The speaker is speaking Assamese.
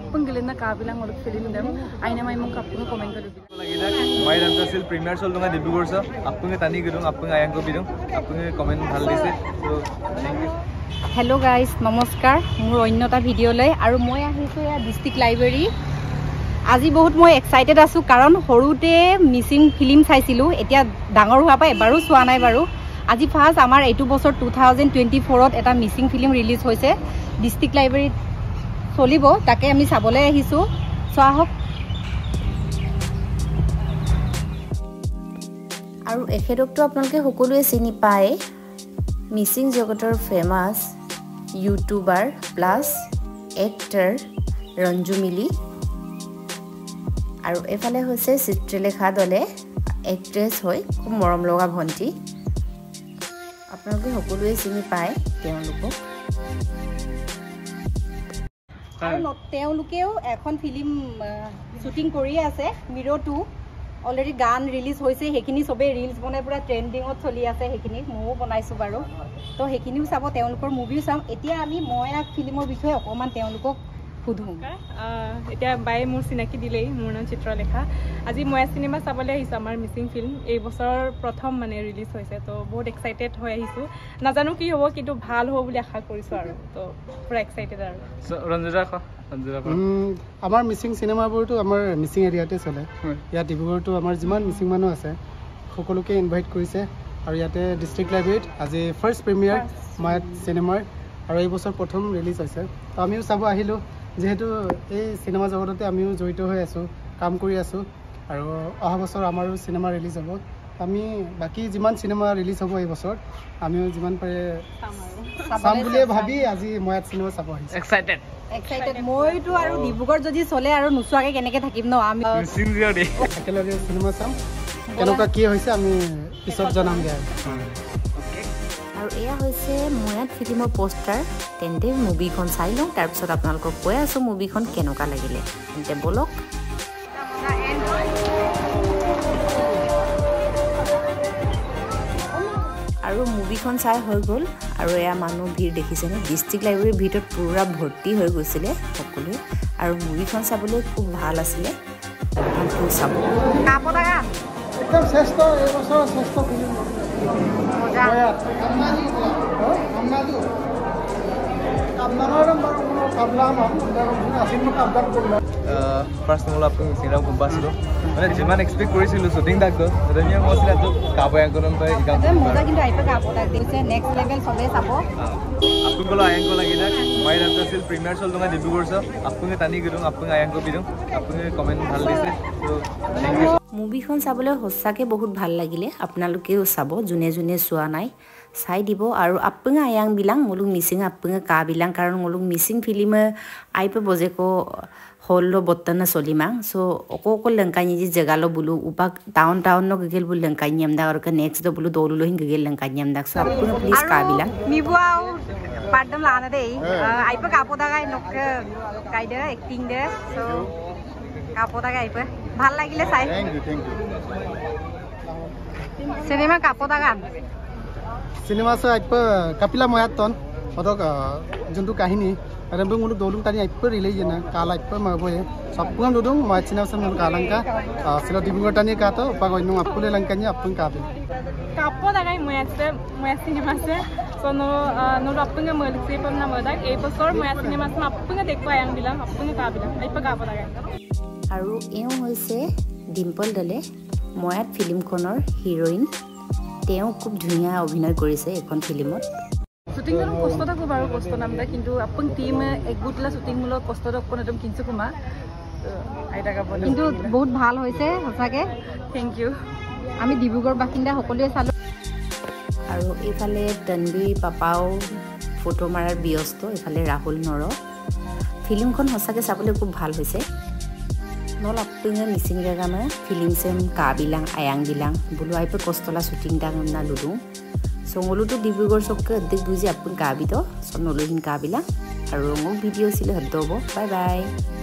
apang gelena kabilang olok film dem aina mai mong apanga comment karo মই নামটো আছিল প্ৰিমিয়াৰ চল তোমাৰ ডিব্ৰুগড় চাওঁ আপোনালোকে টানি গৈ দিওঁ আপোনালোকে আয়াংক বিদোঁ আপোনালোকে কমেণ্ট ভাল দিছে হেল্ল' গাইজ নমস্কাৰ মোৰ অন্য এটা ভিডিঅ'লৈ আৰু মই আহিছোঁ এয়া ডিষ্ট্ৰিক্ট লাইব্ৰেৰী আজি বহুত মই এক্সাইটেড আছোঁ কাৰণ সৰুতে মিচিং ফিল্ম চাইছিলোঁ। এতিয়া ডাঙৰ হোৱাৰ পৰা এবাৰো চোৱা নাই বাৰু। আজি ফাৰ্ষ্ট আমাৰ এইটো বছৰ টু থাউজেণ্ড টুৱেণ্টি ফ'ৰত এটা মিচিং ফিল্ম ৰিলিজ হৈছে। ডিষ্ট্ৰিক্ট লাইব্ৰেৰীত চলিব তাকে আমি চাবলৈ আহিছোঁ। চোৱা হওক। আৰু এখেতকতো আপোনালোকে সকলোৱে চিনি পায়। মিচিং জগতৰ famous YouTuber plus actor Ranju Mili. আৰু এইফালে হৈছে চিত্ৰলেখা দলে এক্ট্ৰেছ হৈ খুব মৰম লগা ভণ্টি। আপোনালোকে সকলোৱে চিনি পায় তেওঁলোকক। আৰু ন- তেওঁলোকেও এখন ফিল্ম শ্বুটিং কৰিয়ে আছে মিৰ' টু অলৰেডি গান ৰিলিজ হৈছে সেইখিনি চবেই ৰিলচ বনাই পূৰা ট্ৰেণ্ডিঙত চলি আছে সেইখিনি ময়ো বনাইছোঁ বাৰু। তো সেইখিনিও চাব তেওঁলোকৰ মুভিও চাম। এতিয়া আমি মই ফিল্মৰ বিষয়ে অকণমান তেওঁলোকক সোধোঁ। এতিয়া বায়ে মোৰ চিনাকি দিলেই মোৰ নাম চিত্ৰলেখা। আজি মই চিনেমা চাবলৈ আহিছোঁ আমাৰ মিচিং ফিল্ম। এই বছৰৰ প্ৰথম মানে ৰিলিজ হৈছে তো বহুত এক্সাইটেড হৈ আহিছোঁ। নাজানো কি হ'ব কিন্তু ভাল হ'ব বুলি আশা কৰিছোঁ আৰু। তো পূৰা এক্সাইটেড আৰু। উম, আমাৰ মিচিং চিনেমাবোৰতো আমাৰ মিচিং এৰিয়াতে চলে। ইয়াত ডিব্ৰুগড়তো আমাৰ যিমান মিচিং মানুহ আছে সকলোকে ইনভাইট কৰিছে। আৰু ইয়াতে ডিষ্ট্ৰিক্ট লাইব্ৰেৰীত আজি ফাৰ্ষ্ট প্ৰিমিয়াৰ মায়াত চিনেমাৰ আৰু এই বছৰ প্ৰথম ৰিলিজ হৈছে। তো আমিও চাব আহিলোঁ। যিহেতু এই চিনেমা জগততে আমিও জড়িত হৈ আছোঁ কাম কৰি আছোঁ। আৰু অহা বছৰ আমাৰো চিনেমা ৰিলিজ হ'ব। আমি বাকী যিমান চিনেমা ৰিলিজ হ'ব এই বছৰ আমিও যিমান পাৰে চাম বুলিয়ে ভাবি আজি মই ইয়াত চিনেমা চাব আহিছোঁ। এক্সাইটেড এক্সাইটেড মইতো আৰু ডিব্ৰুগড় যদি চলে আৰু নোচোৱাকৈ কেনেকৈ থাকিম ন? আমি একেলগে চিনেমা চাম। কেনেকুৱা কি হৈছে আমি পিছত জনামগৈ আৰু। আৰু এয়া হৈছে ময়াত ফিল্মৰ পষ্টাৰ তেন্তে মুভিখন চাই লওঁ তাৰপিছত আপোনালোকক কৈ আছোঁ মুভিখন কেনেকুৱা লাগিলে। তেন্তে ব'লক। আৰু মুভিখন চাই হৈ গ'ল আৰু এয়া মানুহ ভিৰ দেখিছেনে ডিষ্ট্ৰিক্ট লাইব্ৰেৰীৰ ভিতৰত পূৰা ভৰ্তি হৈ গৈছিলে সকলোৱে। আৰু মুভিখন চাবলৈ খুব ভাল আছিলে। চাব। একদম শ্ৰেষ্ঠ এই বছৰৰ শ্ৰেষ্ঠ ফিল্ম আপোনাক মিচিংৰাও গম পাইছিলোঁ মানে যিমান এক্সপেক্ট কৰিছিলোঁ শ্বুটিং থাকতো তেতিয়া মই আছিলে কাবৈ লেভেল চবেই চাব আপোনালোকৰ আয়াংক লাগি যাক মই নামটো আছিল প্ৰিমিয়াৰ চল তোমাৰ ডিব্ৰুগড় চাওঁ আপোনালোকে টানি গৈ দিওঁ আপোনালোকে আয়াংক বিদোঁ আপোনালোকে কমেণ্ট ভাল দিছে ত' থেংক ইউ মুভিখন চাবলৈ সঁচাকৈ বহুত ভাল লাগিলে। আপোনালোকেও চাব যোনে যোনে চোৱা নাই চাই দিব। আৰু আপোঙা আয়াংবিলাং মোলোক মিচিং আপোঙা কাবিলাং কাৰণ মোলোক মিচিং ফিল্ম আইপ বজেকো হল বৰ্তমান চলিমাং চ' অকো অকল লংকাই নিজে জেগাল বোলো উপাক টাউন টাউন গেল বোলো লংকাই নিয়ম দাক আৰু নেক্সট বোলো দৌলো লৈ গগেল লংকাই নিয়ম দাক। চ' আপুনি প্লিজ কাবিলাং ভাল লাগিলে চাই। চিনেমা কাপতা গান। চিনেমা আছে আপ কাপিলা ময়াতন সদক যোনটো কাহিনী ৰেম্বু মোৰ দৌলুং তাৰ আপ্য ৰিলে যে না কাল আপ্য মই চব কাম দুদুং মই চিনেমা আছে মোৰ কালাংকা চিলা ডিব্ৰুগড় টানি কা তো উপাক অন্য আপুলে লাংকা নি আপুং কাপ আৰু এওঁ হৈছে ডিম্পল দলে ময়াত ফিল্মখনৰ হিৰইন। তেওঁ খুব ধুনীয়া অভিনয় কৰিছে এইখন ফিল্মত। শ্বুটিং টো কষ্ট থাকো বাৰু কষ্ট নামদা কিন্তু আপং টিম একগোটলা শ্বুটিং মূলক কষ্ট অকণ একদম কিনছো কুমা আইতা কাপোৰ কিন্তু বহুত ভাল হৈছে সঁচাকৈ। থেংক ইউ আমি ডিব্ৰুগড় বাসিন্দা সকলোৱে চালোঁ। আৰু এইফালে তনবীৰ পাপাও ফটো মাৰাৰ ব্যস্ত এইফালে ৰাহুল নৰ ফিল্মখন সঁচাকৈ চাবলৈ খুব ভাল হৈছে। মিচিং জেগামে ফিল্ম চেম কা bilang ayang bilang bulu ay pe kostola shooting dang na lulu so ngolutu Dibrugarh চককে অধিক বুজি আপোন কা বিতো so নলুহিন কা bilang মোক ভিডিঅ' ছিলে হদ্দব বাই বাই